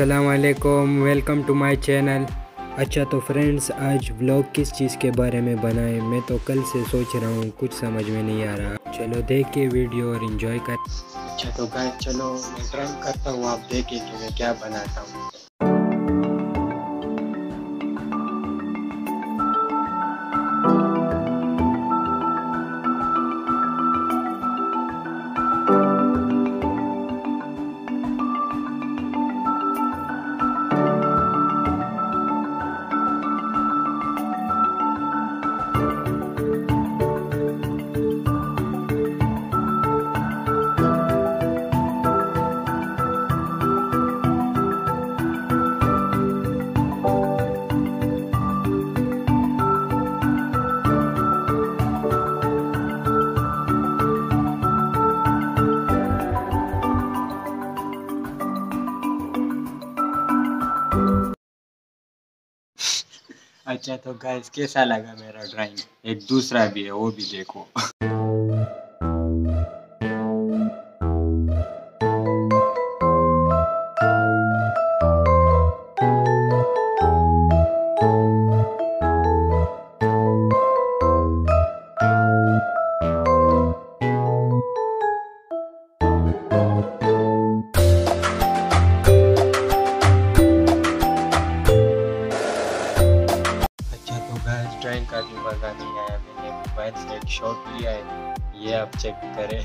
अस्सलाम वालेकुम to my channel अच्छा तो फ्रेंड्स आज व्लॉग किस चीज़ के बारे में बनाएँ? मैं तो कल से सोच रहा हूँ, कुछ समझ में नहीं आ रहा। चलो देख के वीडियो और इन्जॉय कर अच्छा तो गाइस चलो मैं ड्राइंग करता हूँ, आप देखिए कि मैं क्या बनाता हूँ। अच्छा तो गाइस कैसा लगा मेरा ड्राइंग एक दूसरा भी है वो भी देखो। का भी मज़ा नहीं आया, मैंने मोबाइल से एक शॉट लिया है। ये आप चेक करें।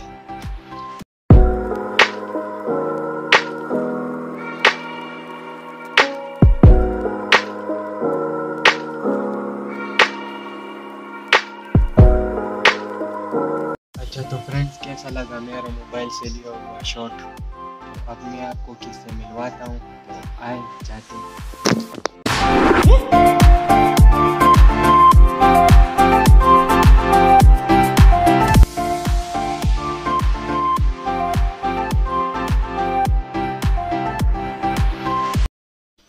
अच्छा तो फ्रेंड्स कैसा लगा मेरा मोबाइल से लिया हुआ शॉट अब मैं आपको किससे मिलवाता हूँ। तो आए, जाते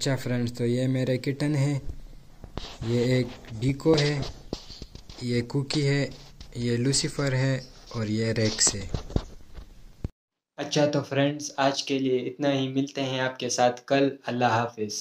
अच्छा फ्रेंड्स तो ये मेरे किटन है। ये एक डीको है, ये कुकी है, ये लूसीफर है और ये रेक्स है। अच्छा तो फ्रेंड्स, आज के लिए इतना ही। मिलते हैं आपके साथ कल। अल्लाह हाफिज़।